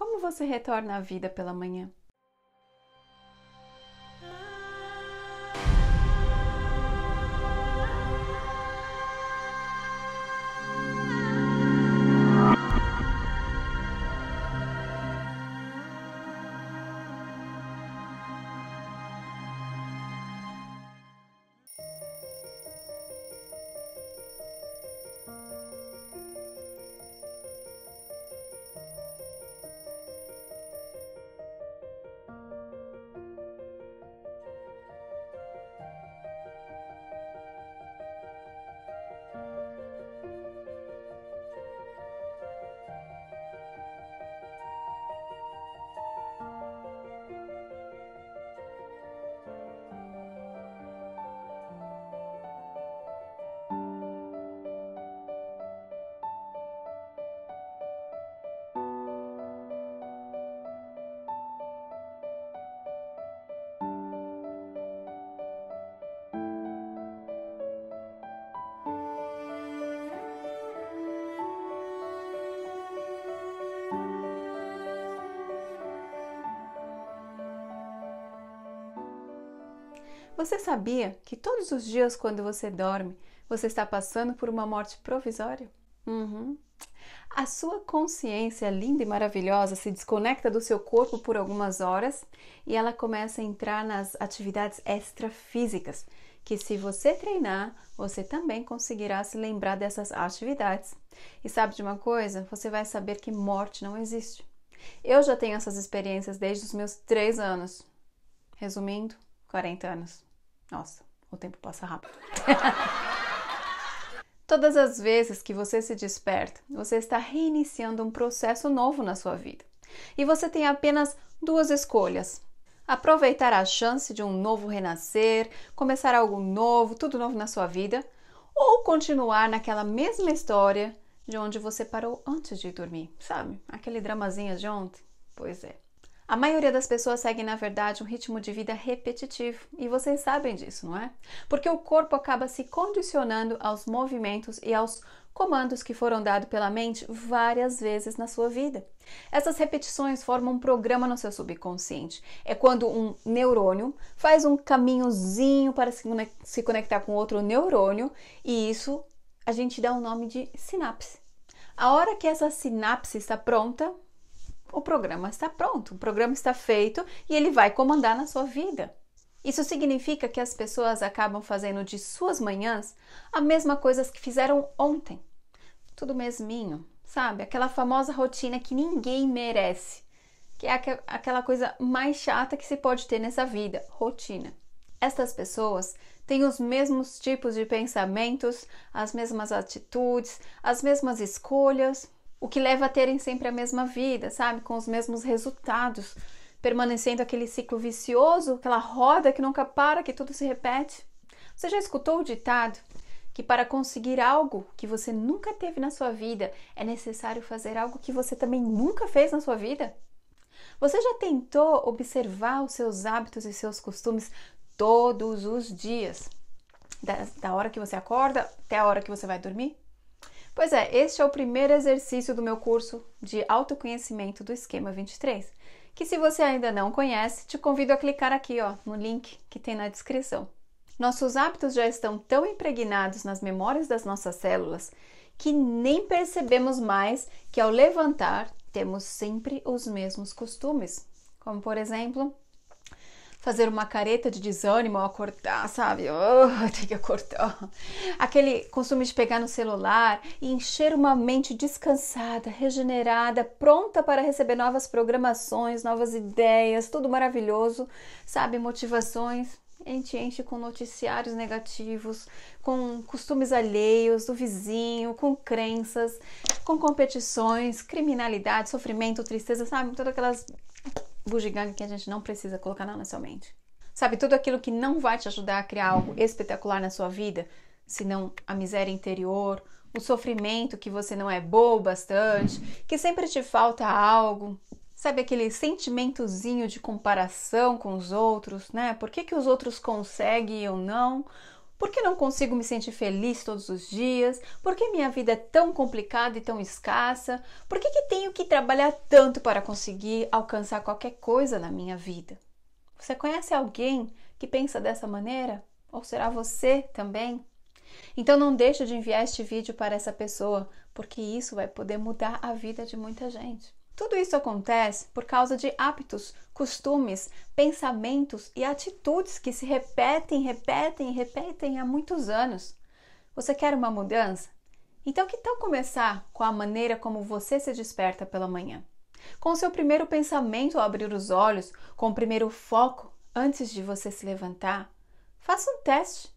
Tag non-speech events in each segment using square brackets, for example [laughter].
Como você retorna à vida pela manhã? Você sabia que todos os dias, quando você dorme, você está passando por uma morte provisória? Uhum. A sua consciência linda e maravilhosa se desconecta do seu corpo por algumas horas e ela começa a entrar nas atividades extrafísicas, que se você treinar, você também conseguirá se lembrar dessas atividades. E sabe de uma coisa? Você vai saber que morte não existe. Eu já tenho essas experiências desde os meus três anos. Resumindo, 40 anos. Nossa, o tempo passa rápido. [laughs] Todas as vezes que você se desperta, você está reiniciando um processo novo na sua vida. E você tem apenas duas escolhas: aproveitar a chance de um novo renascer, começar algo novo, tudo novo na sua vida, ou continuar naquela mesma história de onde você parou antes de dormir, sabe? Aquele dramazinho de ontem? Pois é. A maioria das pessoas segue, na verdade, um ritmo de vida repetitivo e vocês sabem disso, não é? Porque o corpo acaba se condicionando aos movimentos e aos comandos que foram dados pela mente várias vezes na sua vida. Essas repetições formam um programa no seu subconsciente. É quando um neurônio faz um caminhozinho para se conectar com outro neurônio e isso a gente dá o um nome de sinapse. A hora que essa sinapse está pronta, o programa está pronto, o programa está feito e ele vai comandar na sua vida. Isso significa que as pessoas acabam fazendo de suas manhãs a mesma coisa que fizeram ontem. Tudo mesminho, sabe? Aquela famosa rotina que ninguém merece, que é aquela coisa mais chata que se pode ter nessa vida, rotina. Estas pessoas têm os mesmos tipos de pensamentos, as mesmas atitudes, as mesmas escolhas, o que leva a terem sempre a mesma vida, sabe? Com os mesmos resultados, permanecendo aquele ciclo vicioso, aquela roda que nunca para, que tudo se repete. Você já escutou o ditado que para conseguir algo que você nunca teve na sua vida é necessário fazer algo que você também nunca fez na sua vida? Você já tentou observar os seus hábitos e seus costumes todos os dias? Da, da hora que você acorda até a hora que você vai dormir? Pois é, este é o primeiro exercício do meu curso de autoconhecimento do esquema 23, que se você ainda não conhece, te convido a clicar aqui, ó, no link que tem na descrição. Nossos hábitos já estão tão impregnados nas memórias das nossas células que nem percebemos mais que ao levantar temos sempre os mesmos costumes, como por exemplo, fazer uma careta de desânimo ao acordar, sabe? Oh, tem que acordar. Aquele costume de pegar no celular e encher uma mente descansada, regenerada, pronta para receber novas programações, novas ideias, tudo maravilhoso, sabe? Motivações. A gente enche com noticiários negativos, com costumes alheios do vizinho, com crenças, com competições, criminalidade, sofrimento, tristeza, sabe? Todas aquelas bugiganga que a gente não precisa colocar na nossa mente. Sabe, tudo aquilo que não vai te ajudar a criar algo espetacular na sua vida, senão a miséria interior, o sofrimento que você não é boa bastante, que sempre te falta algo. Sabe aquele sentimentozinho de comparação com os outros, né? Por que, que os outros conseguem e eu não? Por que não consigo me sentir feliz todos os dias? Por que minha vida é tão complicada e tão escassa? Por que, que tenho que trabalhar tanto para conseguir alcançar qualquer coisa na minha vida? Você conhece alguém que pensa dessa maneira? Ou será você também? Então não deixe de enviar este vídeo para essa pessoa, porque isso vai poder mudar a vida de muita gente. Tudo isso acontece por causa de hábitos, costumes, pensamentos e atitudes que se repetem, repetem repetem há muitos anos. Você quer uma mudança? Então, que tal começar com a maneira como você se desperta pela manhã? Com o seu primeiro pensamento ao abrir os olhos, com o primeiro foco antes de você se levantar? Faça um teste.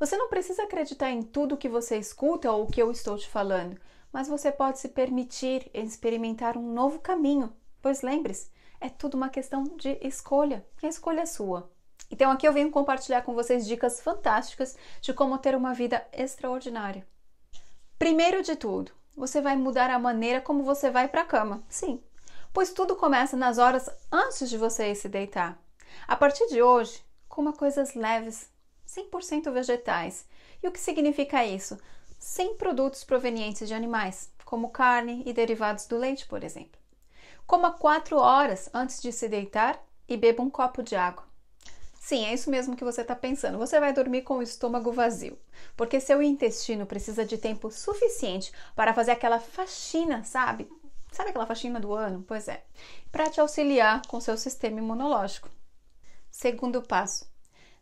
Você não precisa acreditar em tudo que você escuta ou o que eu estou te falando mas você pode se permitir experimentar um novo caminho, pois lembre-se, é tudo uma questão de escolha, e a escolha é sua. Então aqui eu venho compartilhar com vocês dicas fantásticas de como ter uma vida extraordinária. Primeiro de tudo, você vai mudar a maneira como você vai para a cama. Sim, pois tudo começa nas horas antes de você ir se deitar. A partir de hoje, coma coisas leves, 100% vegetais. E o que significa isso? Sem produtos provenientes de animais, como carne e derivados do leite, por exemplo. Coma 4 horas antes de se deitar e beba um copo de água. Sim, é isso mesmo que você está pensando. Você vai dormir com o estômago vazio, porque seu intestino precisa de tempo suficiente para fazer aquela faxina, sabe? Sabe aquela faxina do ano? Pois é, para te auxiliar com seu sistema imunológico. Segundo passo: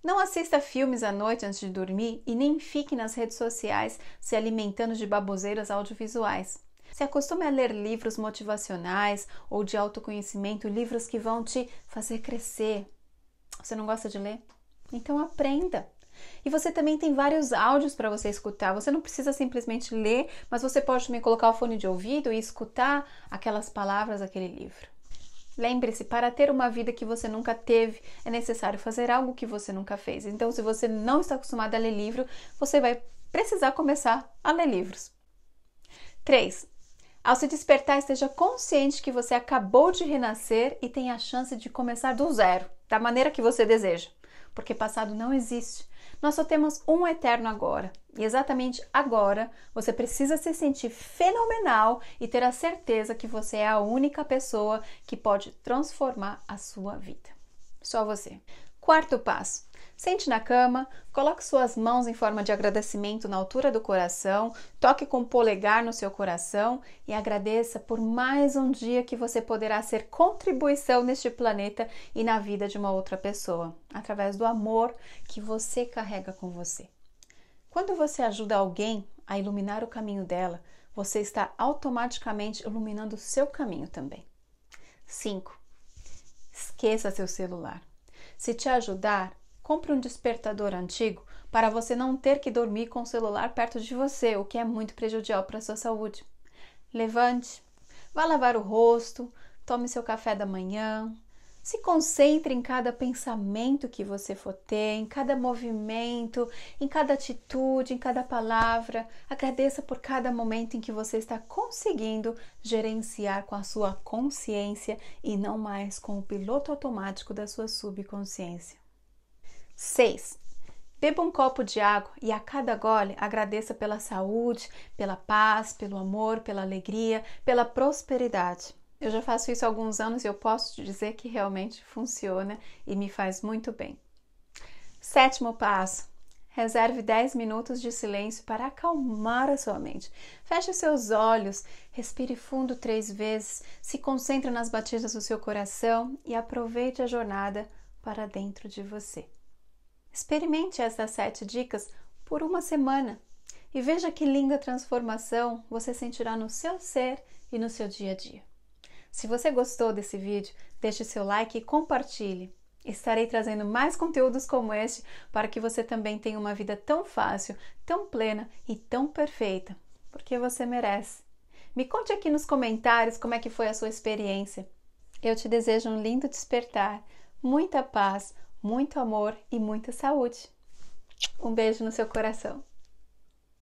não assista filmes à noite antes de dormir e nem fique nas redes sociais se alimentando de baboseiras audiovisuais. Se acostume a ler livros motivacionais ou de autoconhecimento, livros que vão te fazer crescer. Você não gosta de ler? Então aprenda. E você também tem vários áudios para você escutar. Você não precisa simplesmente ler, mas você pode também colocar o fone de ouvido e escutar aquelas palavras daquele livro. Lembre-se, para ter uma vida que você nunca teve, é necessário fazer algo que você nunca fez. Então, se você não está acostumado a ler livro, você vai precisar começar a ler livros. 3. Ao se despertar, esteja consciente que você acabou de renascer e tem a chance de começar do zero, da maneira que você deseja, porque passado não existe. Nós só temos um eterno agora. E exatamente agora você precisa se sentir fenomenal e ter a certeza que você é a única pessoa que pode transformar a sua vida. Só você. Quarto passo: Sente na cama, coloque suas mãos em forma de agradecimento na altura do coração, toque com o polegar no seu coração e agradeça por mais um dia que você poderá ser contribuição neste planeta e na vida de uma outra pessoa, através do amor que você carrega com você. Quando você ajuda alguém a iluminar o caminho dela, você está automaticamente iluminando o seu caminho também. 5. Esqueça seu celular. Se te ajudar, Compre um despertador antigo para você não ter que dormir com o celular perto de você, o que é muito prejudicial para a sua saúde. Levante, vá lavar o rosto, tome seu café da manhã, se concentre em cada pensamento que você for ter, em cada movimento, em cada atitude, em cada palavra. Agradeça por cada momento em que você está conseguindo gerenciar com a sua consciência e não mais com o piloto automático da sua subconsciência. 6. Beba um copo de água e a cada gole agradeça pela saúde, pela paz, pelo amor, pela alegria, pela prosperidade. Eu já faço isso há alguns anos e eu posso te dizer que realmente funciona e me faz muito bem. Sétimo passo: reserve 10 minutos de silêncio para acalmar a sua mente. Feche seus olhos, respire fundo três vezes, se concentre nas batidas do seu coração e aproveite a jornada para dentro de você. Experimente essas sete dicas por uma semana e veja que linda transformação você sentirá no seu ser e no seu dia a dia. Se você gostou desse vídeo, deixe seu like e compartilhe. Estarei trazendo mais conteúdos como este para que você também tenha uma vida tão fácil, tão plena e tão perfeita, porque você merece. Me conte aqui nos comentários como é que foi a sua experiência. Eu te desejo um lindo despertar, muita paz, muito amor e muita saúde. Um beijo no seu coração.